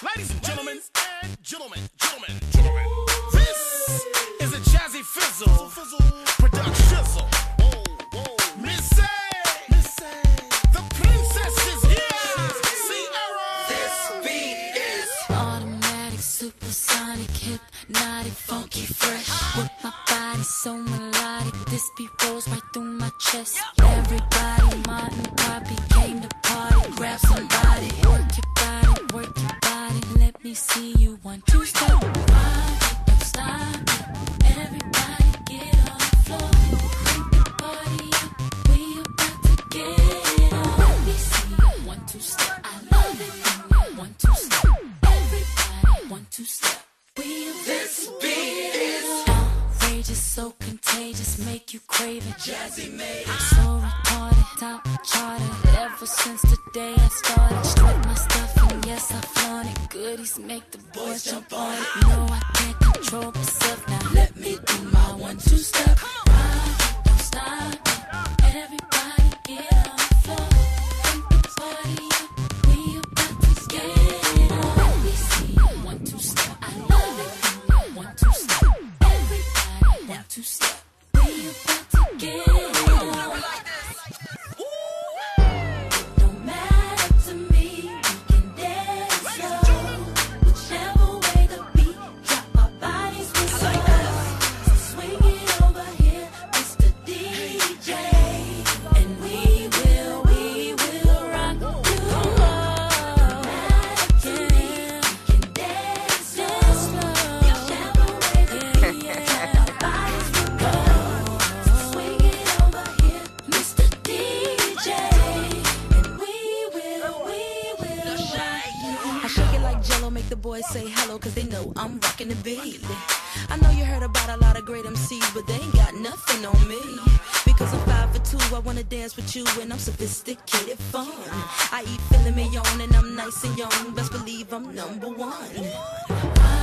Ladies and gentlemen, and gentlemen, gentlemen, gentlemen, this is a Jazze Phizzle production. Missy, Missy, the princess is here. Ciara. This beat is Automatic, supersonic, hypnotic, funky, fresh. With my body so melodic, this beat rolls right through my chest. Everybody, Martin, Poppy came to party. Grab somebody, work me see you one, two, step. Stop. Everybody get on the floor. The party up. We about to get on. See you one, two, step. I love it. One, two, step. Everybody, one, two, step. We this beat is outrageous, so contagious, make you crave it. Jazze made it. So retarded, top charted. Ever since the day I started, strip my stuff Goodies make the boys jump on it. No, I can't control myself now. Let me do my one two step. Rock, don't stop. Everybody get on the floor. Crank the party up. We about to get it on. Let me see you one two step. I love it. One two step. Everybody one two step. We about to get it on. The boys say hello, cause they know I'm rocking the beat. I know you heard about a lot of great MCs, but they ain't got nothing on me. Because I'm five for two, I wanna dance with you, and I'm sophisticated fun. I eat filet mignon, and I'm nice and young, best believe I'm number one.